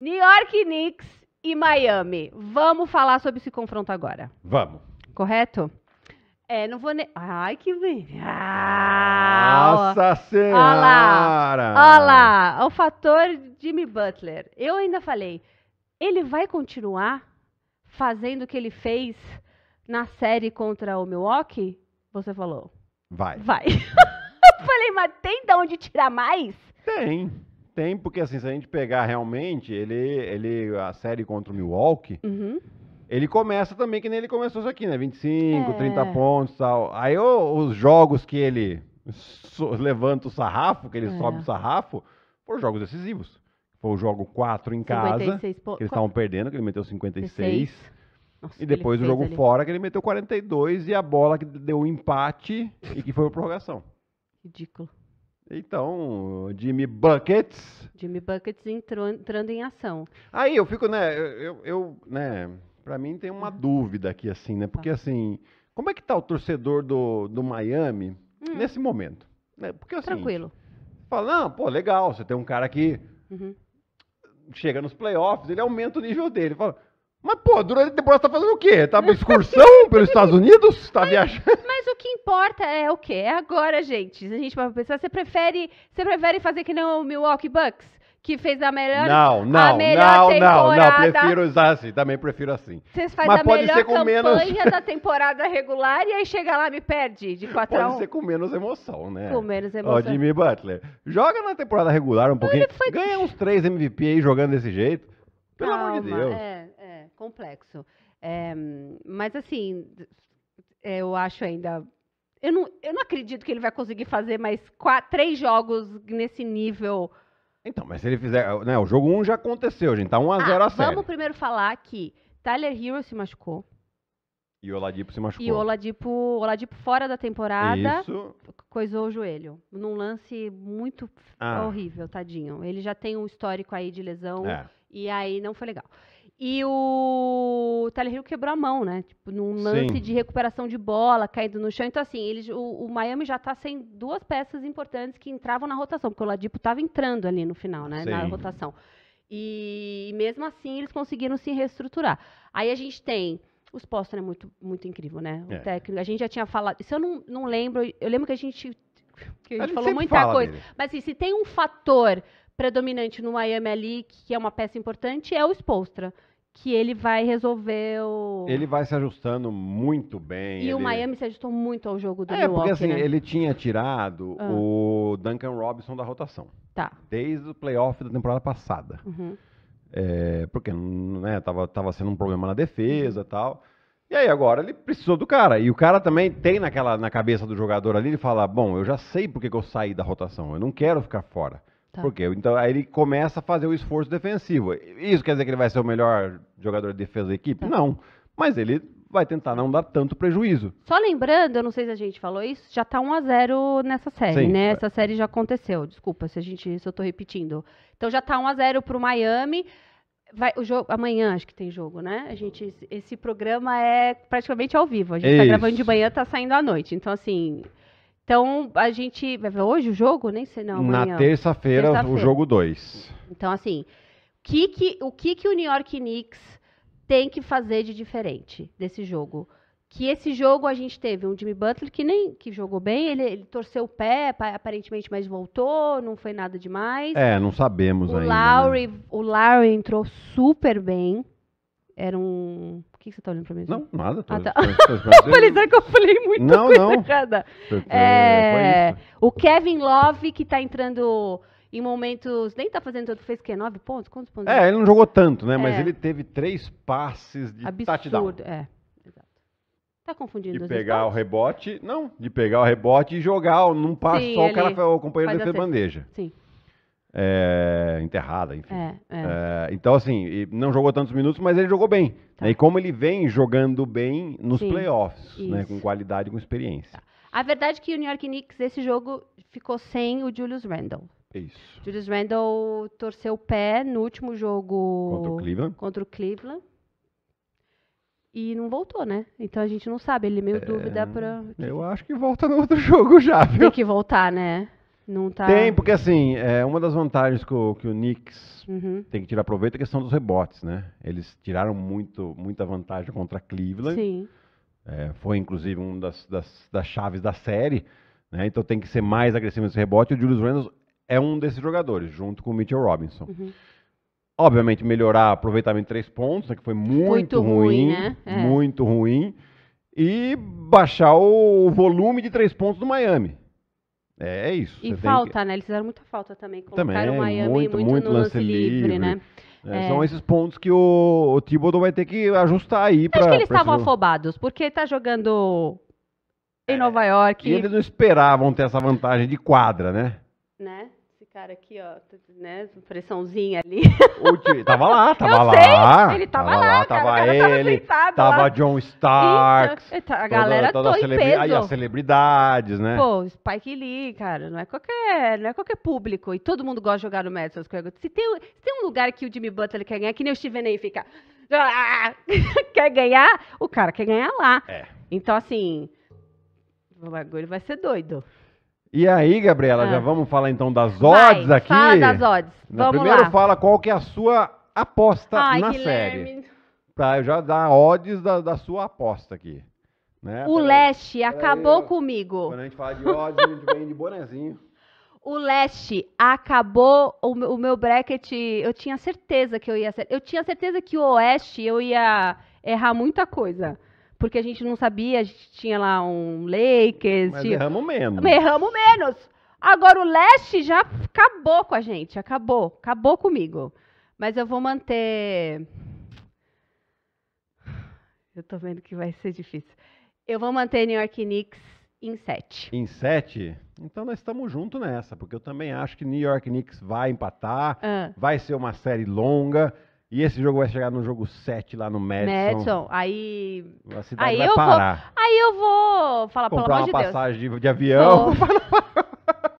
New York Knicks e Miami. Vamos falar sobre esse confronto agora, Vamos. correto? É, não vou nem. Ai, que ó. Nossa Senhora! Olha lá, o fator Jimmy Butler. Eu ainda falei, ele vai continuar fazendo o que ele fez na série contra o Milwaukee? Você falou, Vai. vai. Eu falei, mas tem de onde tirar mais? Tem. Tem, porque assim, se a gente pegar realmente, ele, ele a série contra o Milwaukee, Uhum. ele começa também que nem ele começou isso aqui, né? 25, É. 30 pontos e tal. Aí os jogos que ele so- levanta o sarrafo, que ele É. sobe o sarrafo, foram jogos decisivos. Foi o jogo 4 em casa, 56 que eles estavam perdendo, que ele meteu 56. Nossa, E depois o jogo ali. fora, que ele meteu 42 e a bola que deu o empate e que foi a prorrogação. Ridículo. Então, Jimmy Buckets. Jimmy Buckets entrou, entrando em ação. Aí eu fico, né, eu, eu- né, pra mim tem uma dúvida aqui, assim, né, porque assim, como é que tá o torcedor do, do Miami Hum. nesse momento? Né? Porque assim, Tranquilo. fala, não, pô, legal, você tem um cara que Uhum. chega nos playoffs, ele aumenta o nível dele. Fala, mas pô, durante a temporada você tá fazendo o quê? Tá uma excursão pelos Estados Unidos? Tá viajando? Mas o que importa é o quê? É agora, gente. Se a gente vai pensar, você prefere, você prefere fazer que nem o Milwaukee Bucks, que fez a melhor. Não, a não, melhor não, não, não, prefiro usar assim, também prefiro assim. Vocês fazem Mas a pode melhor ser com campanha menos- da temporada regular e aí chega lá e me perde de 4 a 1 Pode ser com menos emoção, né? Com menos Ó, emoção. Jimmy Butler. Joga na temporada regular um pouquinho. foi- Ganha uns três MVP aí jogando desse jeito. Pelo amor de Calma, Deus. É, é, complexo. É, mas assim, é, eu acho ainda. Eu não, eu não acredito que ele vai conseguir fazer mais quatro, três jogos nesse nível. Então, mas se ele fizer. Né, o jogo 1 já aconteceu, gente. Tá 1x0 Ah, a série. vamos primeiro falar que Tyler Hero se machucou. E o Oladipo se machucou. E o Oladipo, Oladipo fora da temporada Isso. coisou o joelho. Num lance muito Ah. horrível, tadinho. Ele já tem um histórico aí de lesão. É. E aí não foi legal. E o Tyler Hill quebrou a mão, né? Tipo, num lance Sim. de recuperação de bola, caído no chão. Então, assim, eles, o, o Miami já tá sem duas peças importantes que entravam na rotação, porque o Ladipo tava entrando ali no final, né? Na Sim. rotação. E mesmo assim eles conseguiram se reestruturar. Aí a gente tem. Os Boston é muito, muito incrível, né? O É. técnico. A gente já tinha falado. Isso eu não, não lembro. Eu lembro que a gente. Que a gente, falou sempre muita fala coisa. Mas assim, se tem um fator predominante no Miami ali, que é uma peça importante, é o Spolstra. Que ele vai resolver o. Ele vai se ajustando muito bem. E o ele- Miami se ajustou muito ao jogo do É, Milwaukee, porque assim, né? ele tinha tirado Ah. o Duncan Robinson da rotação. Tá. Desde o playoff da temporada passada. Uhum. É, porque né, tava, tava sendo um problema na defesa e tal. E aí agora ele precisou do cara. E o cara também tem naquela, na cabeça do jogador ali, ele fala, bom, eu já sei porque que eu saí da rotação, eu não quero ficar fora. Tá. Por quê? Então aí ele começa a fazer o esforço defensivo. Isso quer dizer que ele vai ser o melhor jogador de defesa da equipe? Tá. Não. Mas ele vai tentar não dar tanto prejuízo. Só lembrando, eu não sei se a gente falou isso, já tá 1 a 0 nessa série, Sim, né? é. Essa série já aconteceu. Desculpa se a gente, se eu tô repetindo. Então já tá 1 a 0 pro Miami. Vai, o jogo amanhã acho que tem jogo, né? A gente esse programa é praticamente ao vivo. A gente tá Isso. gravando de manhã, tá saindo à noite. Então assim, então a gente vai ver hoje o jogo, nem sei não, amanhã. Na terça-feira, o Terça-feira. jogo 2. Então, assim, que que- o que, que o New York Knicks tem que fazer de diferente desse jogo? Que esse jogo a gente teve um Jimmy Butler que nem que jogou bem, ele, ele torceu o pé, pa- aparentemente, mas voltou, não foi nada demais. É, não sabemos o ainda. né? Lowry, o Lowry entrou super bem. Era um. O que que você tá olhando pra mim? Não, nada. Tô, Ah, tá. Eu falei, será que eu falei muito Não, coisa não. errada? É, o Kevin Love, que tá entrando em momentos. Nem tá fazendo tanto, fez o quê? Nove pontos? Quantos pontos? É, ele não jogou tanto, né? Mas É. ele teve três passes de touchdown. Absurdo. É, exato. Tá confundindo De pegar o esportes? rebote, não, de pegar o rebote e jogar num passo Sim, só, o cara o companheiro bandeja. Sim, É, enterrada, enfim. é, é. É, então, assim, não jogou tantos minutos, mas ele jogou bem. Tá. né? E como ele vem jogando bem nos Sim, playoffs, né? Com qualidade e com experiência. A verdade é que o New York Knicks, esse jogo, ficou sem o Julius Randle. Isso. Julius Randle torceu o pé no último jogo Contra o Cleveland. contra o Cleveland. E não voltou, né? Então a gente não sabe, ele é meio dúvida pra. Eu acho que volta no outro jogo já, viu? Tem que voltar, né? Não tá. Tem, porque assim, é, uma das vantagens que o, que o Knicks Uhum. tem que tirar proveito é a questão dos rebotes, né? Eles tiraram muito, muita vantagem contra Cleveland. Sim. É, foi inclusive uma das, das, das chaves da série, né? Então tem que ser mais agressivo nesse rebote. O Julius Randle é um desses jogadores, junto com o Mitchell Robinson. Uhum. Obviamente, melhorar aproveitamento de três pontos, né, que foi muito, Muito ruim, ruim, né? É. muito ruim. E baixar o volume de três pontos do Miami. É, é isso. E falta, né? Eles fizeram muita falta também. Colocaram Também, o Miami muito, muito, muito no lance, lance livre, livre. né? que- é, é. São esses pontos que o, o Thibodeau vai ter que ajustar aí para Acho que eles estavam afobados, porque tá jogando em Nova York, É. E eles não esperavam ter essa vantagem de quadra, né? né? Cara aqui, ó, né? Pressãozinha ali. Tava lá, tava Eu lá. sei, ele tava, lá, tava o cara tava ele, sentado tava lá. John Starks. Então, a toda- galera toda a tô em celebri- Aí as peso. celebridades, né? Pô, Spike Lee, cara, não é qualquer, não é qualquer público. E todo mundo gosta de jogar no Madison Square Garden. Se tem, se tem um lugar que o Jimmy Butler quer ganhar, que nem o Steven A fica... "Ah", quer ganhar, o cara quer ganhar lá. É. Então, assim, o bagulho vai ser doido. E aí, Gabriela, Ah. já vamos falar então das Vai, odds aqui? Fala das odds. Vamos Primeiro lá. fala qual que é a sua aposta Ai, na Guilherme. série. Pra eu já dar odds da, da sua aposta aqui. Né? O. Leste peraí, acabou ó. comigo. Quando a gente fala de odds, a gente vem de bonezinho. O Leste acabou o, meu- o meu bracket. Eu tinha certeza que eu ia. Eu tinha certeza que o Oeste eu ia errar muita coisa. Porque a gente não sabia, a gente tinha lá um Lakers. Mas tinha- erramos menos. Erramos menos. Agora o Leste já acabou com a gente. Acabou. Acabou comigo. Mas eu vou manter. Eu tô vendo que vai ser difícil. Eu vou manter New York Knicks em 7. Em 7, então nós estamos juntos nessa, porque eu também acho que New York Knicks vai empatar, Ah. vai ser uma série longa, e esse jogo vai chegar no jogo 7 lá no Madison. Madison, aí. A cidade Aí vai eu vou parar. Aí eu vou falar, pelo Comprar amor uma de Deus. passagem de, de avião. Vou.